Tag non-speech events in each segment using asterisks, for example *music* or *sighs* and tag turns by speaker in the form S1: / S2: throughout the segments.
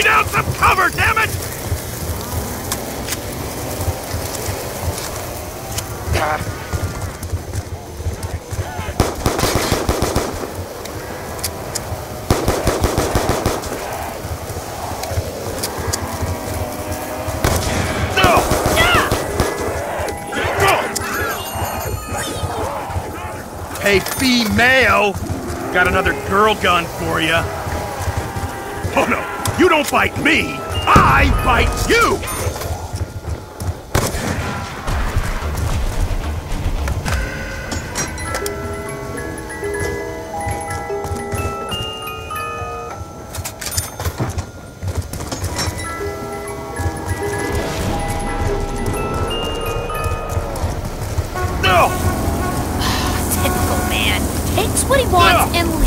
S1: Lay down some cover, damn it! Hey, female! Got another girl gun for you. Oh no, you don't bite me! I bite you! No!
S2: Typical man. Takes what he wants and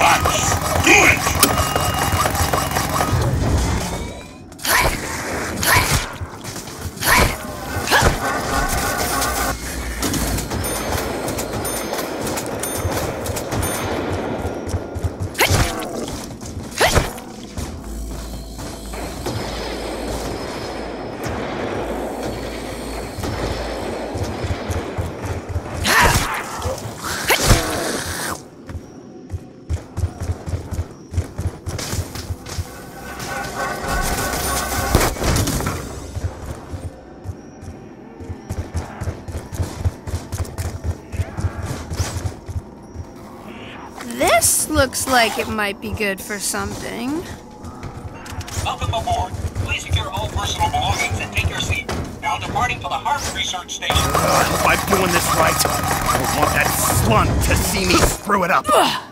S3: complete! Do it!
S4: Looks like it might be good for something.
S5: Welcome aboard. Please secure all personal belongings and take your seat. Now
S6: now departing for the Harvard Research Station.
S1: If I'm doing this right, I don't want that slunt to see me screw it up. *sighs* *sighs*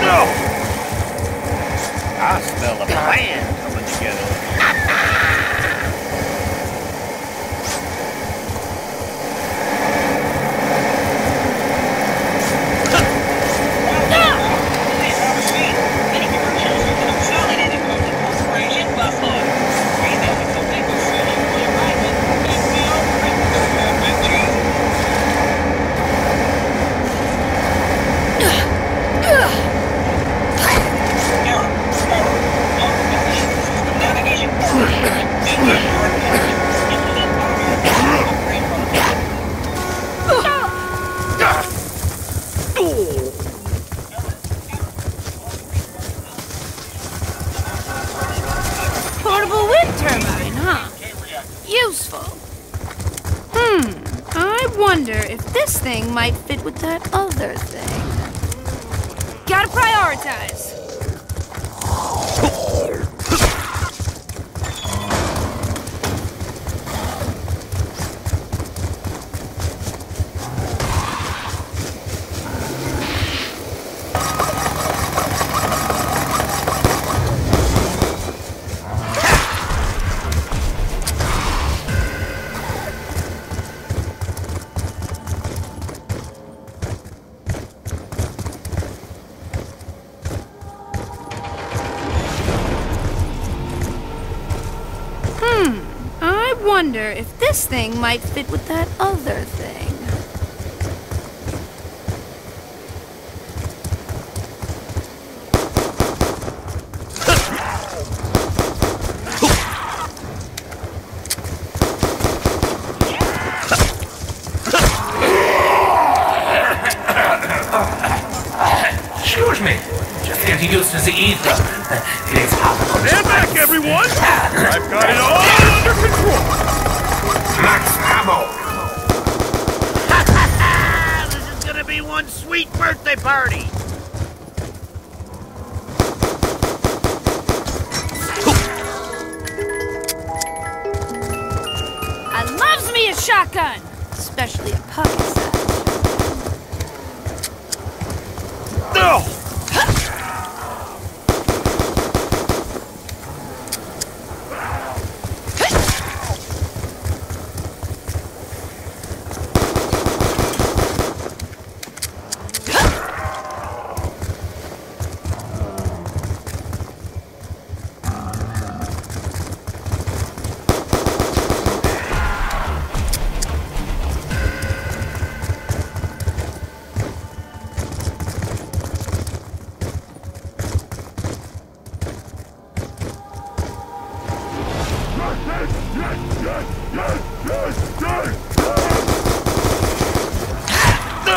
S1: No!
S2: I smell a plan coming together.
S4: Thing might fit with that other thing. Gotta prioritize. Wonder if this thing might fit with that other thing.
S7: Excuse me. Just getting used to the ether. *laughs* It is hard.
S1: Stand back, everyone! I've got it all under control!
S7: Max ammo. *laughs*
S2: this is gonna be one sweet birthday party.
S4: I loves me a shotgun, especially a pocket size.
S1: No!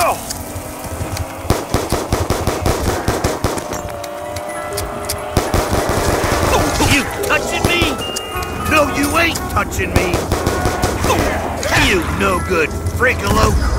S2: You touching me?
S1: No, you ain't touching me! You no good fricolo!